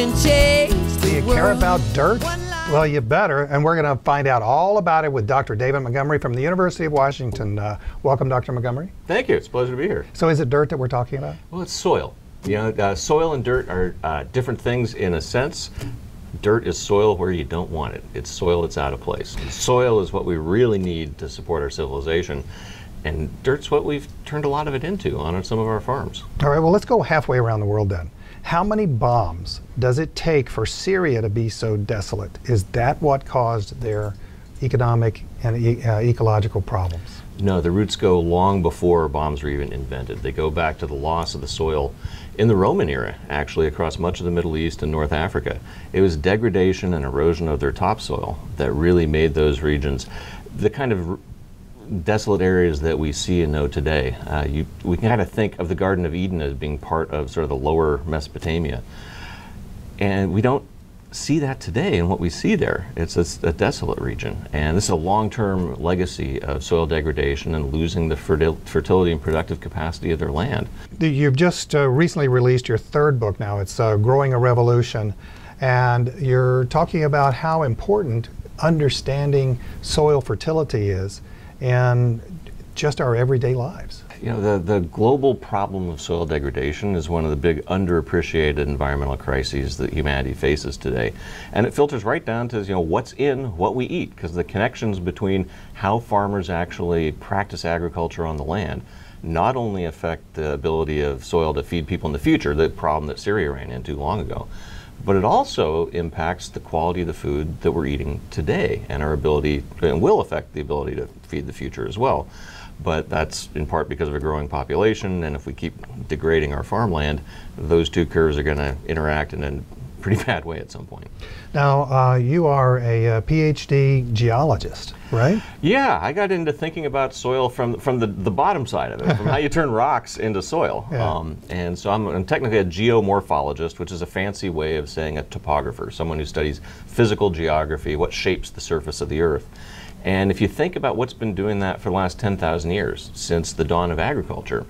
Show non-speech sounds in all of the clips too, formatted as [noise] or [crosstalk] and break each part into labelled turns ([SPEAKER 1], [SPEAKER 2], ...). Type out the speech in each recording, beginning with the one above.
[SPEAKER 1] can change.
[SPEAKER 2] Do you care about dirt? Well, you better, and we're going to find out all about it with Dr. David Montgomery from the University of Washington. Uh, welcome, Dr. Montgomery.
[SPEAKER 3] Thank you. It's a pleasure to be here.
[SPEAKER 2] So, is it dirt that we're talking about?
[SPEAKER 3] Well, it's soil. You know, uh, soil and dirt are uh, different things in a sense. Dirt is soil where you don't want it. It's soil that's out of place. Soil is what we really need to support our civilization. And dirt's what we've turned a lot of it into on some of our farms.
[SPEAKER 2] All right, well, let's go halfway around the world then. How many bombs does it take for Syria to be so desolate? Is that what caused their economic and e- uh, ecological problems?
[SPEAKER 3] No, the roots go long before bombs were even invented. They go back to the loss of the soil in the Roman era, actually, across much of the Middle East and North Africa. It was degradation and erosion of their topsoil that really made those regions the kind of desolate areas that we see and know today. Uh, you, we can kind of think of the Garden of Eden as being part of sort of the lower Mesopotamia. And we don't see that today in what we see there. It's a, desolate region. And this is a long term legacy of soil degradation and losing the fertil- fertility and productive capacity of their land.
[SPEAKER 2] You've just uh, recently released your third book now. It's uh, Growing a Revolution. And you're talking about how important understanding soil fertility is in just our everyday lives.
[SPEAKER 3] You know, the, the global problem of soil degradation is one of the big underappreciated environmental crises that humanity faces today. And it filters right down to, you know, what's in what we eat, because the connections between how farmers actually practice agriculture on the land not only affect the ability of soil to feed people in the future, the problem that Syria ran into long ago, but it also impacts the quality of the food that we're eating today and our ability, and will affect the ability to feed the future as well. But that's in part because of a growing population, and if we keep degrading our farmland, those two curves are going to interact and a pretty [laughs] bad way at some point.
[SPEAKER 2] Now, uh, you are a, a, uh, PhD geologist, right?
[SPEAKER 3] Yeah, I got into thinking about soil from from the, the bottom side of it, from how you [laughs] turn rocks into soil. Yeah. Um, and so I'm, I'm, technically a geomorphologist, which is a fancy way of saying a topographer, someone who studies physical geography, what shapes the surface of the earth. And if you think about what's been doing that for the last 10,000 years, since the dawn of agriculture,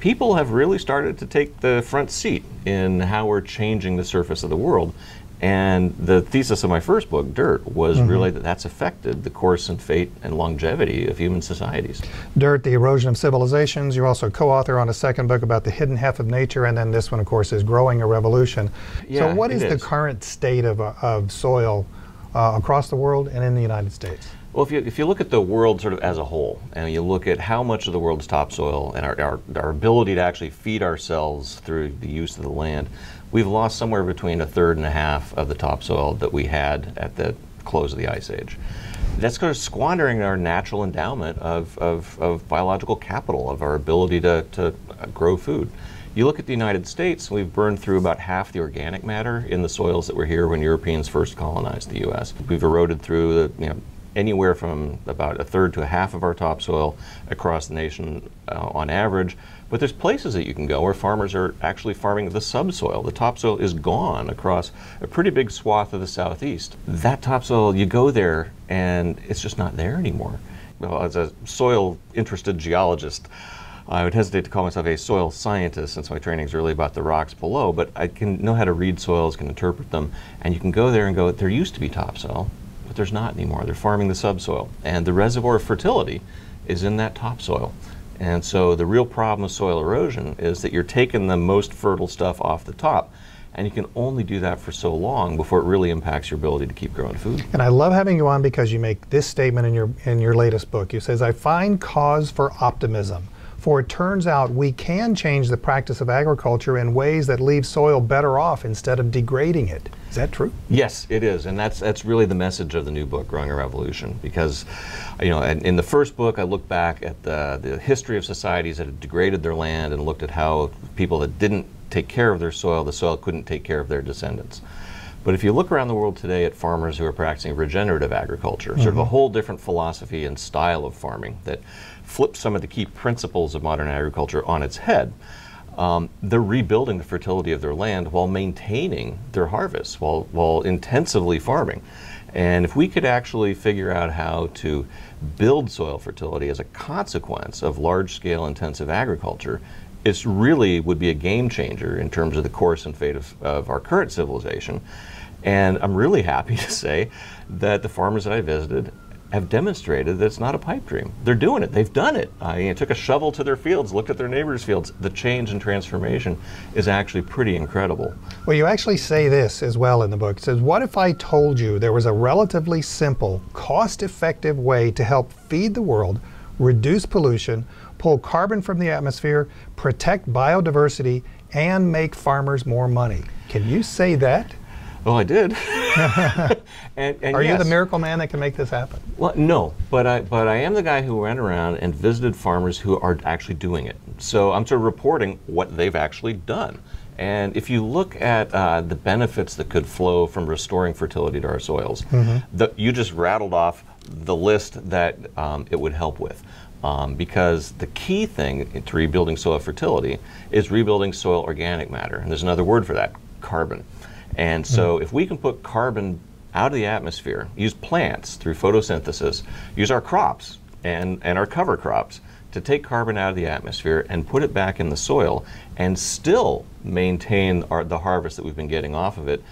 [SPEAKER 3] people have really started to take the front seat in how we're changing the surface of the world. And the thesis of my first book, Dirt, was mm-hmm. really that that's affected the course and fate and longevity of human societies.
[SPEAKER 2] Dirt, The Erosion of Civilizations. You're also co author on a second book about the hidden half of nature, and then this one, of course, is Growing a Revolution.
[SPEAKER 3] Yeah,
[SPEAKER 2] so, what is,
[SPEAKER 3] is,
[SPEAKER 2] the current state of, uh, of soil uh, across the world and in the United States?
[SPEAKER 3] Well, if you, if you look at the world sort of as a whole, and you look at how much of the world's topsoil and our, our, our ability to actually feed ourselves through the use of the land, we've lost somewhere between a third and a half of the topsoil that we had at the close of the Ice Age. That's kind of squandering our natural endowment of, of, of biological capital, of our ability to, to grow food. You look at the United States, we've burned through about half the organic matter in the soils that were here when Europeans first colonized the U.S. We've eroded through the, you know, anywhere from about a third to a half of our topsoil across the nation uh, on average. But there's places that you can go where farmers are actually farming the subsoil. The topsoil is gone across a pretty big swath of the southeast. That topsoil, you go there and it's just not there anymore. Well, as a soil interested geologist, I would hesitate to call myself a soil scientist since my training is really about the rocks below, but I can know how to read soils, can interpret them, and you can go there and go, there used to be topsoil there's not anymore. They're farming the subsoil. And the reservoir of fertility is in that topsoil. And so the real problem with soil erosion is that you're taking the most fertile stuff off the top. And you can only do that for so long before it really impacts your ability to keep growing food.
[SPEAKER 2] And I love having you on because you make this statement in your in your latest book. You says, I find cause for optimism. For it turns out we can change the practice of agriculture in ways that leave soil better off instead of degrading it. Is that true?
[SPEAKER 3] Yes, it is, and that's that's really the message of the new book, Growing a Revolution. Because, you know, in the first book, I looked back at the the history of societies that had degraded their land and looked at how people that didn't take care of their soil, the soil couldn't take care of their descendants. But if you look around the world today at farmers who are practicing regenerative agriculture, mm-hmm. sort of a mm-hmm. whole different philosophy and style of farming that flips some of the key principles of modern agriculture on its head um, they're rebuilding the fertility of their land while maintaining their harvests, while, while intensively farming. And if we could actually figure out how to build soil fertility as a consequence of large scale intensive agriculture, It's really would be a game changer in terms of the course and fate of, of our current civilization. And I'm really happy [laughs] to say that the farmers that I visited have demonstrated that it's not a pipe dream. They're doing it. They've done it. I mean, took a shovel to their fields, looked at their neighbors' fields. The change and transformation is actually pretty incredible.
[SPEAKER 2] Well, you actually say this as well in the book. It says, What if I told you there was a relatively simple, cost effective way to help feed the world, reduce pollution, pull carbon from the atmosphere, protect biodiversity, and make farmers more money? Can you say that?
[SPEAKER 3] Well, I did. [laughs] [laughs]
[SPEAKER 2] and, and Are yes. you the miracle man that can make this happen?
[SPEAKER 3] Well, no, but I but I am the guy who went around and visited farmers who are actually doing it. So I'm sort of reporting what they've actually done. And if you look at uh, the benefits that could flow from restoring fertility to our soils, mm-hmm. the, you just rattled off the list that um, it would help with. Um, because the key thing to rebuilding soil fertility is rebuilding soil organic matter. And there's another word for that carbon. And so, mm-hmm. if we can put carbon out of the atmosphere, use plants through photosynthesis, use our crops and, and our cover crops to take carbon out of the atmosphere and put it back in the soil and still maintain our, the harvest that we've been getting off of it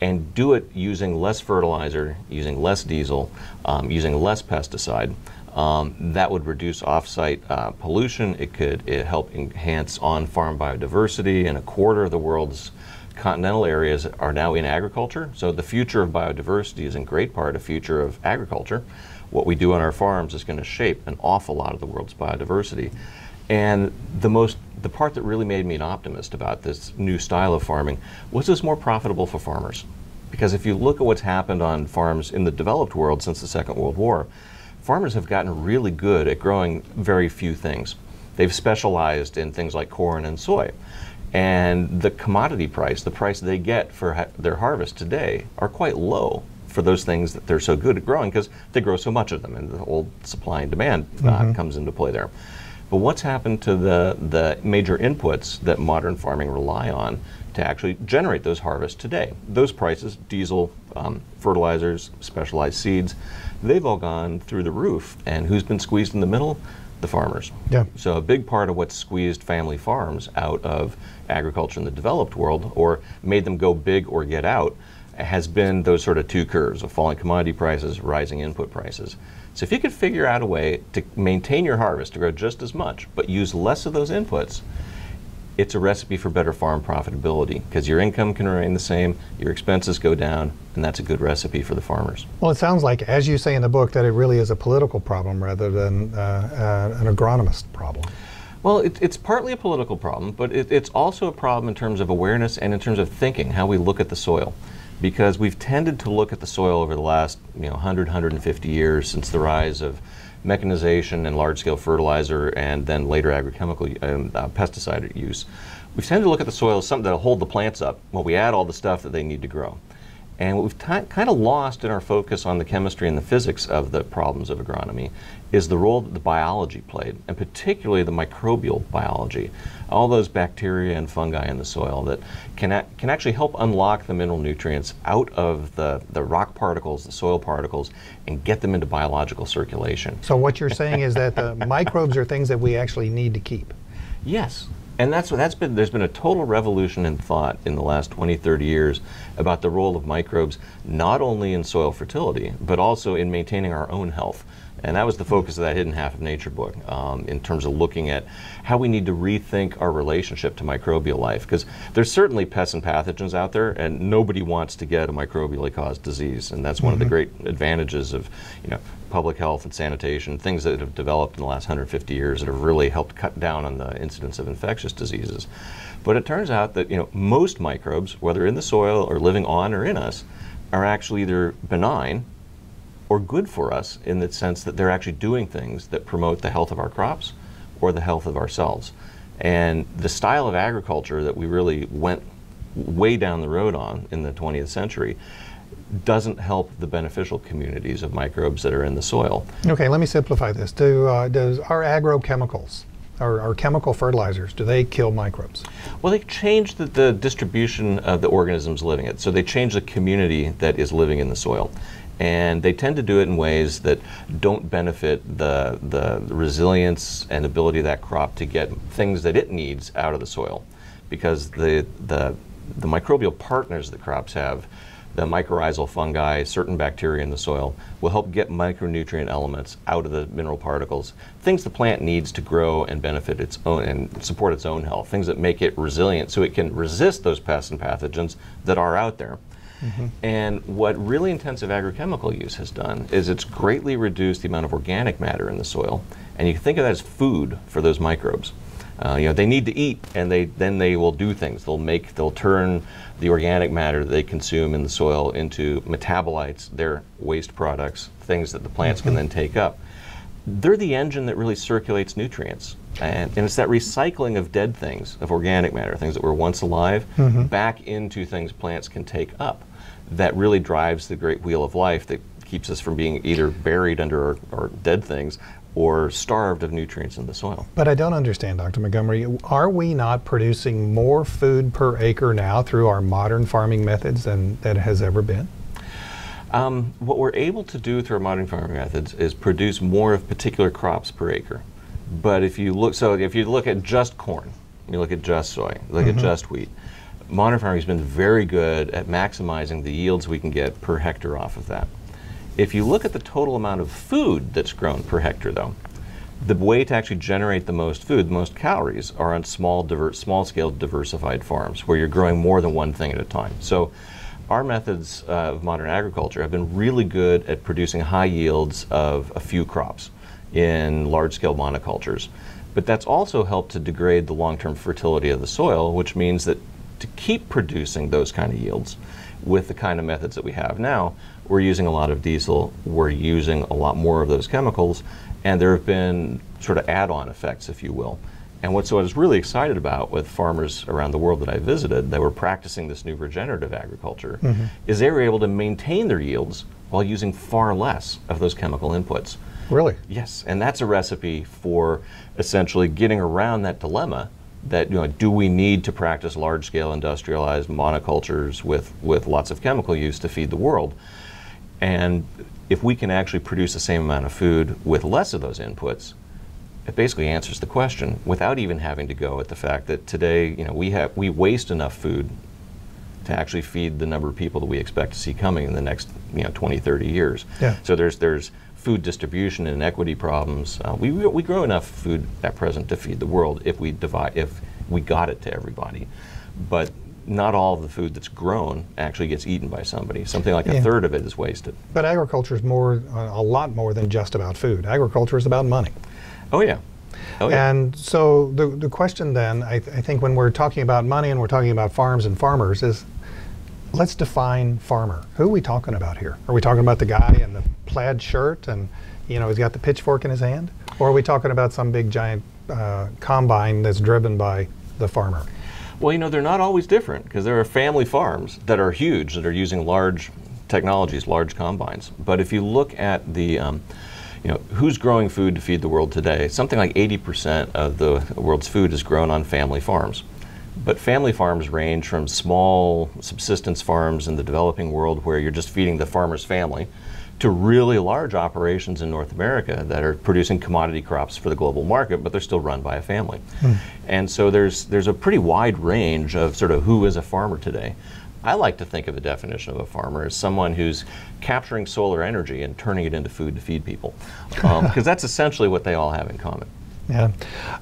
[SPEAKER 3] and do it using less fertilizer, using less diesel, um, using less pesticide. Um, that would reduce offsite uh, pollution. It could it help enhance on-farm biodiversity in a quarter of the world's continental areas are now in agriculture. So the future of biodiversity is in great part a future of agriculture. What we do on our farms is going to shape an awful lot of the world's biodiversity. And the most the part that really made me an optimist about this new style of farming was this more profitable for farmers. Because if you look at what's happened on farms in the developed world since the Second World War, farmers have gotten really good at growing very few things. They've specialized in things like corn and soy. And the commodity price, the price they get for ha- their harvest today, are quite low for those things that they're so good at growing because they grow so much of them, and the whole supply and demand uh, mm-hmm. comes into play there. But what's happened to the, the major inputs that modern farming rely on to actually generate those harvests today? Those prices, diesel, um, fertilizers, specialized seeds, they've all gone through the roof. And who's been squeezed in the middle? The farmers.
[SPEAKER 2] Yeah.
[SPEAKER 3] So a big part of what's squeezed family farms out of agriculture in the developed world or made them go big or get out has been those sort of two curves of falling commodity prices, rising input prices. So if you could figure out a way to maintain your harvest to grow just as much, but use less of those inputs, it's a recipe for better farm profitability because your income can remain the same, your expenses go down, and that's a good recipe for the farmers.
[SPEAKER 2] Well, it sounds like, as you say in the book, that it really is a political problem rather than uh, uh, an agronomist problem.
[SPEAKER 3] Well, it, it's partly a political problem, but it, it's also a problem in terms of awareness and in terms of thinking, how we look at the soil. Because we've tended to look at the soil over the last you know, 100, 150 years since the rise of mechanization and large-scale fertilizer and then later agrochemical um, uh, pesticide use. We've tended to look at the soil as something that'll hold the plants up while we add all the stuff that they need to grow. And what we've kind of lost in our focus on the chemistry and the physics of the problems of agronomy is the role that the biology played, and particularly the microbial biology, all those bacteria and fungi in the soil that can, can actually help unlock the mineral nutrients out of the, the rock particles, the soil particles, and get them into biological circulation.
[SPEAKER 2] So what you're saying is that the [laughs] microbes are things that we actually need to keep.
[SPEAKER 3] Yes, and that's what that's been there's been a total revolution in thought in the last 20 30 years about the role of microbes not only in soil fertility but also in maintaining our own health and that was the focus of that hidden half of nature book um, in terms of looking at how we need to rethink our relationship to microbial life because there's certainly pests and pathogens out there and nobody wants to get a microbially caused disease and that's one mm-hmm. of the mm-hmm. great advantages of you know public health and sanitation, things that have developed in the last 150 years that have really helped cut down on the incidence of infectious diseases. But it turns out that you know most microbes, whether in the soil or living on or in us, are actually either benign or good for us in the sense that they're actually doing things that promote the health of our crops or the health of ourselves. And the style of agriculture that we really went way down the road on in the 20th century doesn't help the beneficial communities of microbes that are in the soil.
[SPEAKER 2] Okay, let me simplify this. Do, uh, does our agrochemicals, our, our, chemical fertilizers, do they kill microbes?
[SPEAKER 3] Well, they change the, the distribution of the organisms living it. So they change the community that is living in the soil. And they tend to do it in ways that don't benefit the, the resilience and ability of that crop to get things that it needs out of the soil. Because the, the, the microbial partners that crops have the mycorrhizal fungi, certain bacteria in the soil, will help get micronutrient elements out of the mineral particles, things the plant needs to grow and benefit its own and support its own health, things that make it resilient so it can resist those pests and pathogens that are out there. Mm-hmm. And what really intensive agrochemical use has done is it's greatly reduced the amount of organic matter in the soil, and you can think of that as food for those microbes. Uh, you know, they need to eat, and they then they will do things. They'll make, they'll turn the organic matter that they consume in the soil into metabolites, their waste products, things that the plants mm-hmm. can then take up. They're the engine that really circulates nutrients. And, and, it's that recycling of dead things, of organic matter, things that were once alive, mm-hmm. back into things plants can take up, that really drives the great wheel of life that keeps us from being either buried under our, our dead things or starved of nutrients in the soil.
[SPEAKER 2] But I don't understand, Dr. Montgomery. Are we not producing more food per acre now through our modern farming methods than that has ever been?
[SPEAKER 3] Um, what we're able to do through our modern farming methods is produce more of particular crops per acre. But if you look, so if you look at just corn, you look at just soy, look mm-hmm. at just wheat, modern farming has been very good at maximizing the yields we can get per hectare off of that. If you look at the total amount of food that's grown per hectare, though, the way to actually generate the most food, the most calories, are on small, diver- small-scale diversified farms where you're growing more than one thing at a time. So, our methods uh, of modern agriculture have been really good at producing high yields of a few crops in large-scale monocultures. But that's also helped to degrade the long-term fertility of the soil, which means that to keep producing those kind of yields with the kind of methods that we have now, we're using a lot of diesel, we're using a lot more of those chemicals, and there have been sort of add on effects, if you will. And what so I was really excited about with farmers around the world that I visited that were practicing this new regenerative agriculture mm-hmm. is they were able to maintain their yields while using far less of those chemical inputs.
[SPEAKER 2] Really?
[SPEAKER 3] Yes, and that's a recipe for essentially getting around that dilemma that you know do we need to practice large scale industrialized monocultures with with lots of chemical use to feed the world and if we can actually produce the same amount of food with less of those inputs, it basically answers the question without even having to go at the fact that today, you know, we have we waste enough food to actually feed the number of people that we expect to see coming in the next, you know, 20, 30 years.
[SPEAKER 2] Yeah.
[SPEAKER 3] So there's there's food distribution and equity problems. Uh, we we grow enough food at present to feed the world if we divide if we got it to everybody. But not all of the food that's grown actually gets eaten by somebody. Something like yeah. a third of it is wasted.
[SPEAKER 2] But agriculture is more, uh, a lot more than just about food. Agriculture is about money.
[SPEAKER 3] Oh yeah. Oh, yeah.
[SPEAKER 2] And so the, the question then, I, th- I think when we're talking about money and we're talking about farms and farmers is, let's define farmer. Who are we talking about here? Are we talking about the guy in the plaid shirt and, you know, he's got the pitchfork in his hand? Or are we talking about some big giant uh, combine that's driven by the farmer?
[SPEAKER 3] Well, you know, they're not always different because there are family farms that are huge that are using large technologies, large combines. But if you look at the, um, you know, who's growing food to feed the world today, something like 80% of the world's food is grown on family farms. But family farms range from small subsistence farms in the developing world where you're just feeding the farmer's family to really large operations in North America that are producing commodity crops for the global market, but they're still run by a family. Hmm. And so there's there's a pretty wide range of sort of who is a farmer today. I like to think of the definition of a farmer as someone who's capturing solar energy and turning it into food to feed people, because um, [laughs] that's essentially what they all have in common.
[SPEAKER 2] Yeah,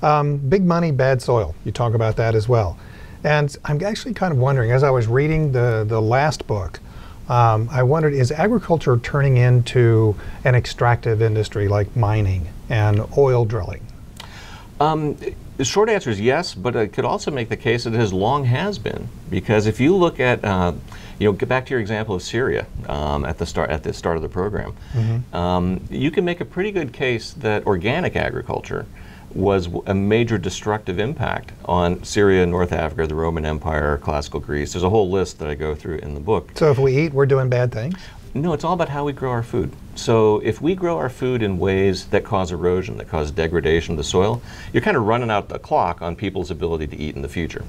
[SPEAKER 2] um, big money, bad soil. You talk about that as well, and I'm actually kind of wondering as I was reading the the last book um, I wondered, is agriculture turning into an extractive industry like mining and oil drilling?
[SPEAKER 3] Um, the short answer is yes, but I could also make the case that it has long has been. Because if you look at, uh, you know, get back to your example of Syria um, at the start at the start of the program, mm-hmm. um, you can make a pretty good case that organic agriculture was a major destructive impact on Syria, North Africa, the Roman Empire, classical Greece. There's a whole list that I go through in the book.
[SPEAKER 2] So if we eat, we're doing bad things?
[SPEAKER 3] No, it's all about how we grow our food. So if we grow our food in ways that cause erosion, that cause degradation of the soil, you're kind of running out the clock on people's ability to eat in the future.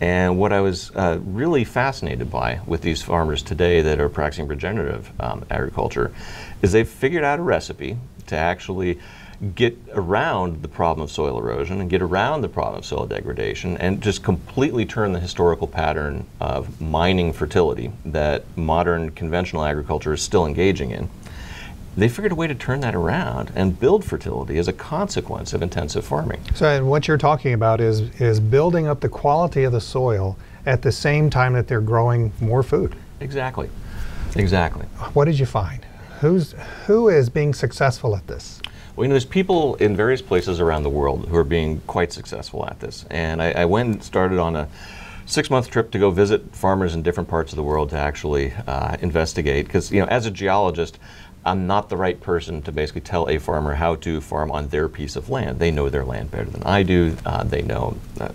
[SPEAKER 3] And what I was uh, really fascinated by with these farmers today that are practicing regenerative um, agriculture is they've figured out a recipe to actually get around the problem of soil erosion and get around the problem of soil degradation and just completely turn the historical pattern of mining fertility that modern conventional agriculture is still engaging in. They figured a way to turn that around and build fertility as a consequence of intensive farming.
[SPEAKER 2] So and what you're talking about is is building up the quality of the soil at the same time that they're growing more food.
[SPEAKER 3] Exactly. Exactly.
[SPEAKER 2] What did you find? Who's who is being successful at this?
[SPEAKER 3] Well, you know, there's people in various places around the world who are being quite successful at this. And I, I went and started on a six month trip to go visit farmers in different parts of the world to actually uh, investigate. Because, you know, as a geologist, I'm not the right person to basically tell a farmer how to farm on their piece of land. They know their land better than I do. Uh, they know uh,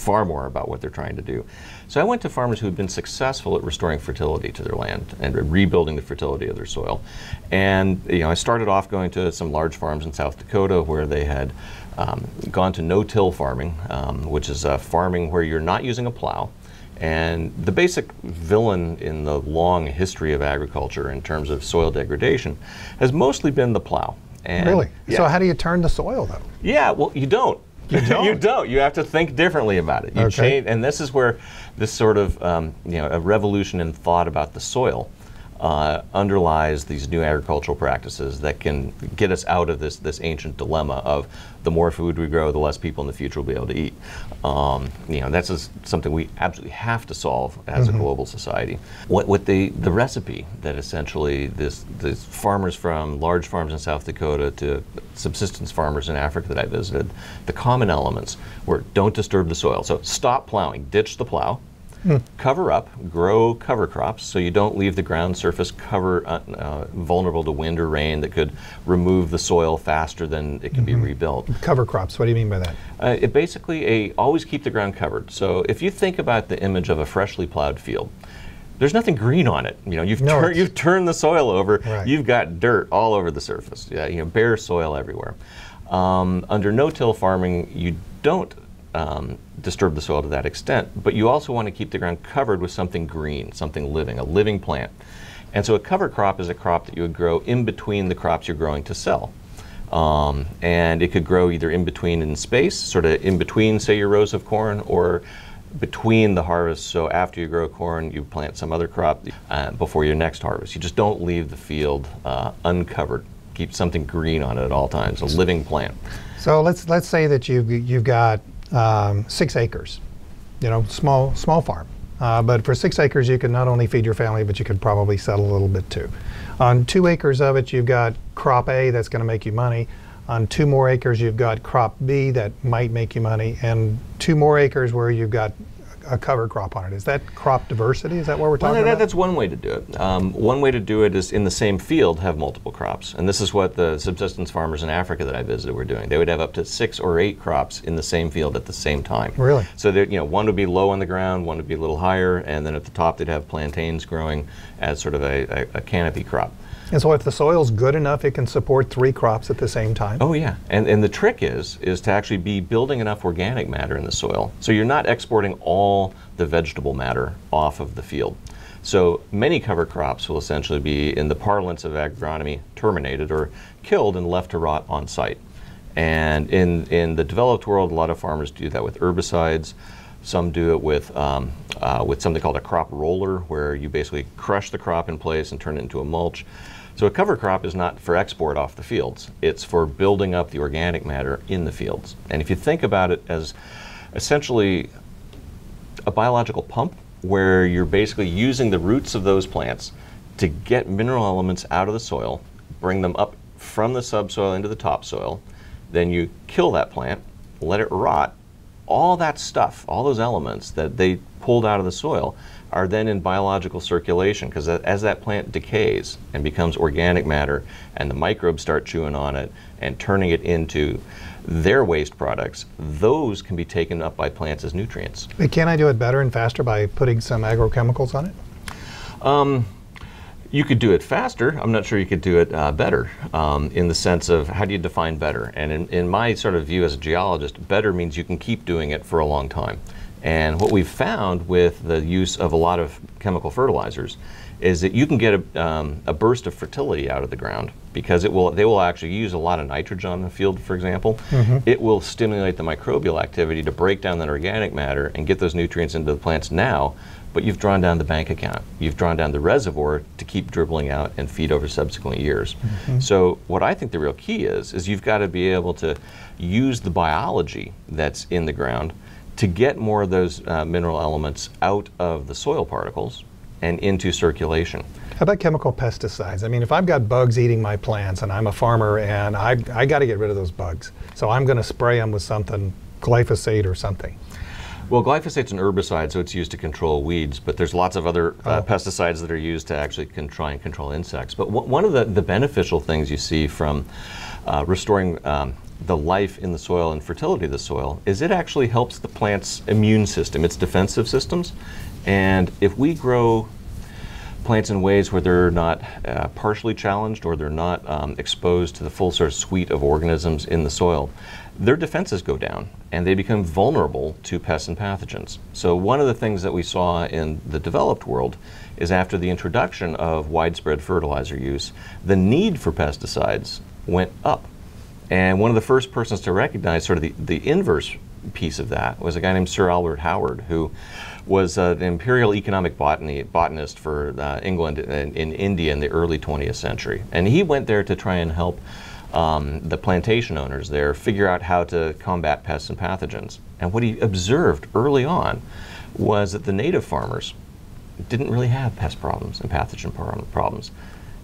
[SPEAKER 3] far more about what they're trying to do. So I went to farmers who had been successful at restoring fertility to their land and rebuilding the fertility of their soil. And you know, I started off going to some large farms in South Dakota where they had um, gone to no-till farming, um, which is a farming where you're not using a plow. And the basic villain in the long history of agriculture in terms of soil degradation has mostly been the plow.
[SPEAKER 2] And really? Yeah. So how do you turn the soil though?
[SPEAKER 3] Yeah, well, you don't. [laughs]
[SPEAKER 2] You don't.
[SPEAKER 3] you don't. You have to think differently about it. You
[SPEAKER 2] okay.
[SPEAKER 3] change, and this is where this sort of um, you know a revolution in thought about the soil uh, underlies these new agricultural practices that can get us out of this this ancient dilemma of the more food we grow, the less people in the future will be able to eat. Um, you know, that's just something we absolutely have to solve as mm-hmm. a global society. What, what the the recipe that essentially this the farmers from large farms in South Dakota to subsistence farmers in Africa that I visited, the common elements were don't disturb the soil. So stop plowing, ditch the plow Hmm. Cover up, grow cover crops so you don't leave the ground surface cover uh, uh, vulnerable to wind or rain that could remove the soil faster than it can mm-hmm. be rebuilt.
[SPEAKER 2] Cover crops, what do you mean by that?
[SPEAKER 3] Uh, it basically a always keep the ground covered. So if you think about the image of a freshly plowed field, there's nothing green on it. You know, you've
[SPEAKER 2] no,
[SPEAKER 3] turned you've turned the soil over.
[SPEAKER 2] Right.
[SPEAKER 3] You've got dirt all over the surface. Yeah, you know, bare soil everywhere. Um, under no-till farming, you don't um, disturb the soil to that extent, but you also want to keep the ground covered with something green, something living, a living plant. And so a cover crop is a crop that you would grow in between the crops you're growing to sell. Um, and it could grow either in between in space, sort of in between, say, your rows of corn, or between the harvest. So after you grow corn, you plant some other crop uh, before your next harvest. You just don't leave the field uh, uncovered. Keep something green on it at all times, a living plant.
[SPEAKER 2] So let's let's say that you you've got um, six acres, you know, small small farm. Uh, but for six acres, you could not only feed your family, but you could probably sell a little bit too. On two acres of it, you've got crop A that's going to make you money. On two more acres, you've got crop B that might make you money, and two more acres where you've got a cover crop on it. Is that crop diversity? Is that what we're talking
[SPEAKER 3] well,
[SPEAKER 2] that, about?
[SPEAKER 3] That's one way to do it. Um, one way to do it is in the same field have multiple crops, and this is what the subsistence farmers in Africa that I visited were doing. They would have up to six or eight crops in the same field at the same time.
[SPEAKER 2] Really?
[SPEAKER 3] So you know, one would be low on the ground, one would be a little higher, and then at the top they'd have plantains growing as sort of a, a, a canopy crop.
[SPEAKER 2] And so if the soil's good enough, it can support three crops at the same time?
[SPEAKER 3] Oh yeah, and, and the trick is, is to actually be building enough organic matter in the soil. So you're not exporting all the vegetable matter off of the field. So many cover crops will essentially be, in the parlance of agronomy, terminated or killed and left to rot on site. And in, in the developed world, a lot of farmers do that with herbicides. Some do it with, um, uh, with something called a crop roller, where you basically crush the crop in place and turn it into a mulch. So a cover crop is not for export off the fields. It's for building up the organic matter in the fields. And if you think about it as essentially a biological pump where you're basically using the roots of those plants to get mineral elements out of the soil, bring them up from the subsoil into the topsoil, then you kill that plant, let it rot. All that stuff, all those elements that they pulled out of the soil are then in biological circulation because as that plant decays and becomes organic matter and the microbes start chewing on it and turning it into their waste products, those can be taken up by plants as nutrients.
[SPEAKER 2] But can I do it better and faster by putting some agrochemicals on it?
[SPEAKER 3] Um, you could do it faster. I'm not sure you could do it uh, better um, in the sense of how do you define better? And in, in my sort of view as a geologist, better means you can keep doing it for a long time And what we've found with the use of a lot of chemical fertilizers is that you can get a, um, a burst of fertility out of the ground because it will they will actually use a lot of nitrogen on the field, for example. It will stimulate the microbial activity to break down that organic matter and get those nutrients into the plants now. But you've drawn down the bank account. You've drawn down the reservoir to keep dribbling out and feed over subsequent years. So what I think the real key is is you've got to be able to use the biology that's in the ground to get more of those uh, mineral elements out of the soil particles and into circulation.
[SPEAKER 2] How about chemical pesticides? I mean, if I've got bugs eating my plants and I'm a farmer and I, I got to get rid of those bugs, so I'm going to spray them with something, glyphosate or something.
[SPEAKER 3] Well, glyphosate's an herbicide, so it's used to control weeds, but there's lots of other uh,
[SPEAKER 2] Oh.
[SPEAKER 3] pesticides that are used to actually try and control insects. But w- one of the, the beneficial things you see from uh, restoring um, the life in the soil and fertility of the soil is it actually helps the plant's immune system, its defensive systems. And if we grow plants in ways where they're not uh, partially challenged or they're not um, exposed to the full sort of suite of organisms in the soil, their defenses go down and they become vulnerable to pests and pathogens. So, one of the things that we saw in the developed world is after the introduction of widespread fertilizer use, the need for pesticides went up. And one of the first persons to recognize sort of the, the inverse piece of that was a guy named Sir Albert Howard, who was uh, an imperial economic botany, botanist for uh, England and in India in the early 20th century. And he went there to try and help um, the plantation owners there figure out how to combat pests and pathogens. And what he observed early on was that the native farmers didn't really have pest problems and pathogen problems.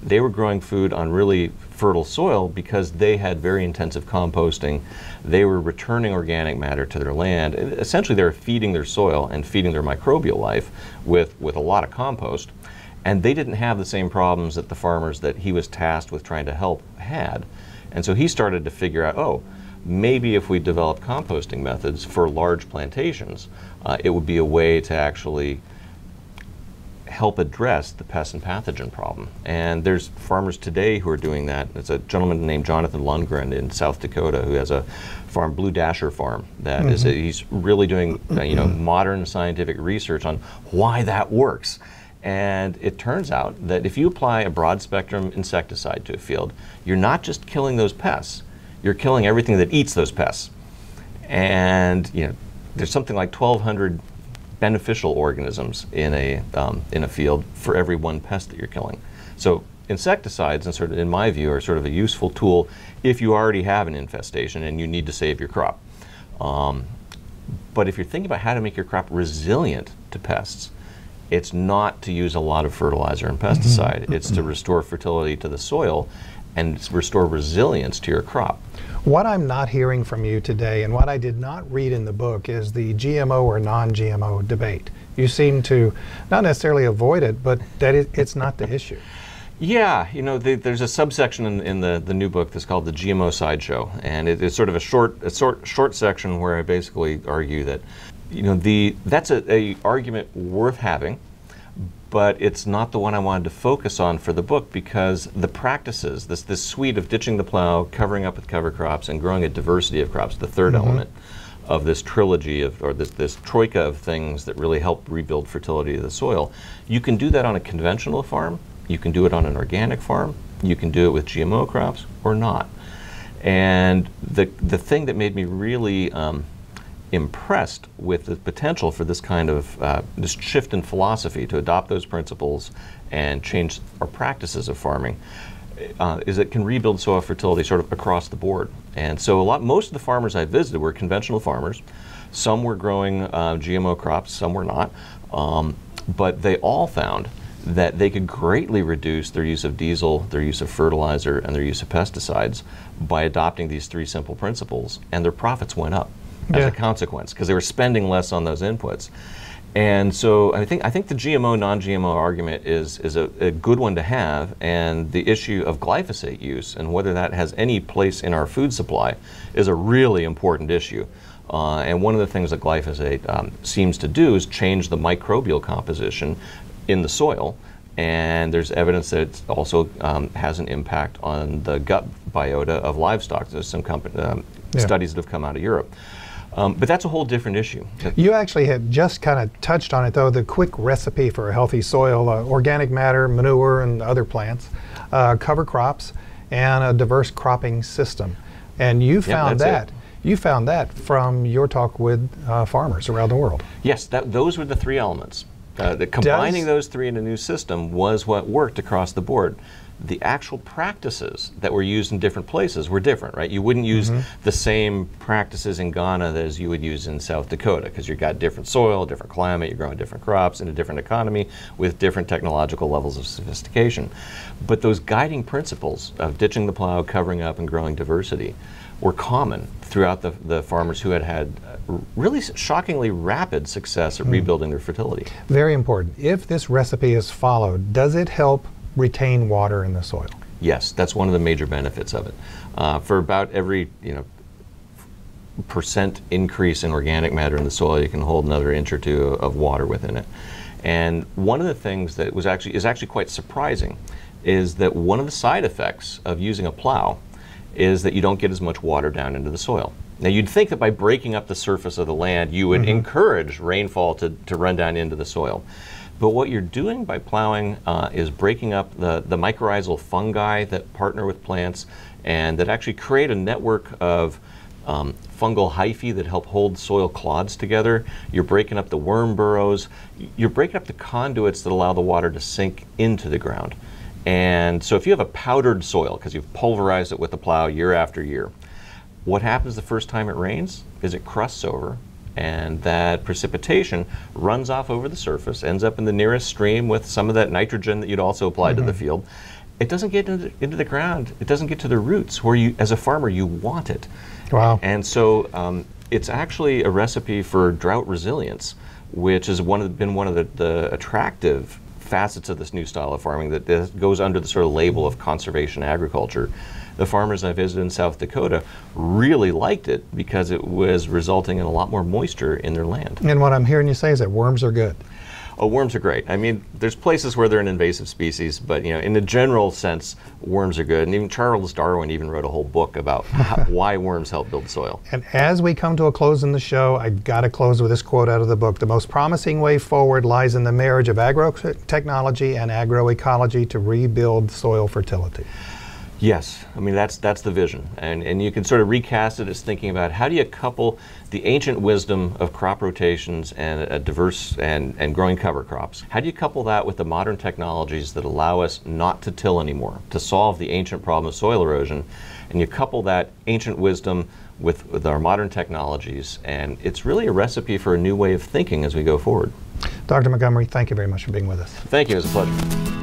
[SPEAKER 3] They were growing food on really fertile soil because they had very intensive composting. They were returning organic matter to their land. And Essentially, they were feeding their soil and feeding their microbial life with, with a lot of compost. And they didn't have the same problems that the farmers that he was tasked with trying to help had. And so he started to figure out, oh, maybe if we develop composting methods for large plantations, uh, it would be a way to actually help address the pest and pathogen problem. And there's farmers today who are doing that. There's a gentleman named Jonathan Lundgren in South Dakota who has a farm, Blue Dasher Farm, that is a, he's really doing uh, you know [clears throat] modern scientific research on why that works. And it turns out that if you apply a broad spectrum insecticide to a field, you're not just killing those pests, you're killing everything that eats those pests. And you know, there's something like 1,200 beneficial organisms in a um, in a field for every one pest that you're killing. So insecticides, and sort of in my view, are sort of a useful tool if you already have an infestation and you need to save your crop. Um, but if you're thinking about how to make your crop resilient to pests, it's not to use a lot of fertilizer and pesticide. Mm-hmm. It's to mm-hmm. restore fertility to the soil and restore resilience to your crop.
[SPEAKER 2] What I'm not hearing from you today, and what I did not read in the book, is the GMO or non GMO debate. You seem to not necessarily avoid it, but that it, it's not the issue.
[SPEAKER 3] Yeah, you know, the, there's a subsection in, in the, the new book that's called the GMO sideshow, and it, it's sort of a short a short short section where I basically argue that, you know, the that's a, a argument worth having, but it's not the one I wanted to focus on for the book because the practices, this this suite of ditching the plow, covering up with cover crops, and growing a diversity of crops, the 3rd element of this trilogy of or this this troika of things that really help rebuild fertility of the soil. You can do that on a conventional farm. You can do it on an organic farm. You can do it with GMO crops or not. And the the thing that made me really um, impressed with the potential for this kind of uh, this shift in philosophy to adopt those principles and change our practices of farming uh, is it can rebuild soil fertility sort of across the board. And so a lot, most of the farmers I visited were conventional farmers. Some were growing uh, GMO crops, some were not. Um, but they all found that they could greatly reduce their use of diesel, their use of fertilizer, and their use of pesticides by adopting these three simple principles, and their profits went up as
[SPEAKER 2] Yeah.
[SPEAKER 3] a consequence because they were spending less on those inputs. And so I think I think the GMO non-GMO argument is is a, a good one to have, and the issue of glyphosate use and whether that has any place in our food supply is a really important issue. Uh, and one of the things that glyphosate um, seems to do is change the microbial composition in the soil, and there's evidence that it also um, has an impact on the gut biota of livestock. There's some um,
[SPEAKER 2] Yeah.
[SPEAKER 3] studies that have come out of Europe. Um, but that's a whole different issue.
[SPEAKER 2] You actually had just kind of touched on it, though the quick recipe for a healthy soil uh, organic matter, manure, and other plants, uh, cover crops, and a diverse cropping system. And you found
[SPEAKER 3] that's
[SPEAKER 2] that. You found that from your talk with uh, farmers around the world.
[SPEAKER 3] Yes, that, those were the three elements. Uh, the combining
[SPEAKER 2] Does-
[SPEAKER 3] those three in a new system was what worked across the board. The actual practices that were used in different places were different, right? You wouldn't use the same practices in Ghana as you would use in South Dakota because you've got different soil, different climate, you're growing different crops in a different economy with different technological levels of sophistication. But those guiding principles of ditching the plow, covering up, and growing diversity were common throughout the, the farmers who had had uh, really shockingly rapid success at rebuilding their fertility.
[SPEAKER 2] Very important. If this recipe is followed, does it help retain water in the soil?
[SPEAKER 3] Yes, that's one of the major benefits of it. Uh, for about every you know percent increase in organic matter in the soil, you can hold another inch or two of water within it. And one of the things that was actually is actually quite surprising is that one of the side effects of using a plow is that you don't get as much water down into the soil. Now you'd think that by breaking up the surface of the land, you would encourage rainfall to, to run down into the soil. But what you're doing by plowing uh, is breaking up the, the mycorrhizal fungi that partner with plants and that actually create a network of um, fungal hyphae that help hold soil clods together. You're breaking up the worm burrows. You're breaking up the conduits that allow the water to sink into the ground. And so if you have a powdered soil, because you've pulverized it with the plow year after year, what happens the first time it rains is it crusts over and that precipitation runs off over the surface, ends up in the nearest stream with some of that nitrogen that you'd also applied to the field. It doesn't get into the, into the ground. It doesn't get to the roots where you, as a farmer, you want it.
[SPEAKER 2] Wow.
[SPEAKER 3] And so um, it's actually a recipe for drought resilience, which has one of, been one of the, the attractive facets of this new style of farming that goes under the sort of label of conservation agriculture. The farmers I visited in South Dakota really liked it because it was resulting in a lot more moisture in their land.
[SPEAKER 2] And what I'm hearing you say is that worms are good.
[SPEAKER 3] Oh, worms are great. I mean, there's places where they're an invasive species, but you know, in the general sense, worms are good. And even Charles Darwin even wrote a whole book about [laughs] how, why worms help build soil.
[SPEAKER 2] And as we come to a close in the show, I got to close with this quote out of the book. The most promising way forward lies in the marriage of agrotechnology and agroecology to rebuild soil fertility.
[SPEAKER 3] Yes, I mean that's that's the vision, and and you can sort of recast it as thinking about how do you couple the ancient wisdom of crop rotations and a diverse and and growing cover crops. How do you couple that with the modern technologies that allow us not to till anymore to solve the ancient problem of soil erosion, and you couple that ancient wisdom with, with our modern technologies, and it's really a recipe for a new way of thinking as we go forward.
[SPEAKER 2] Dr. Montgomery, thank you very much for being with us.
[SPEAKER 3] Thank you, it was a pleasure.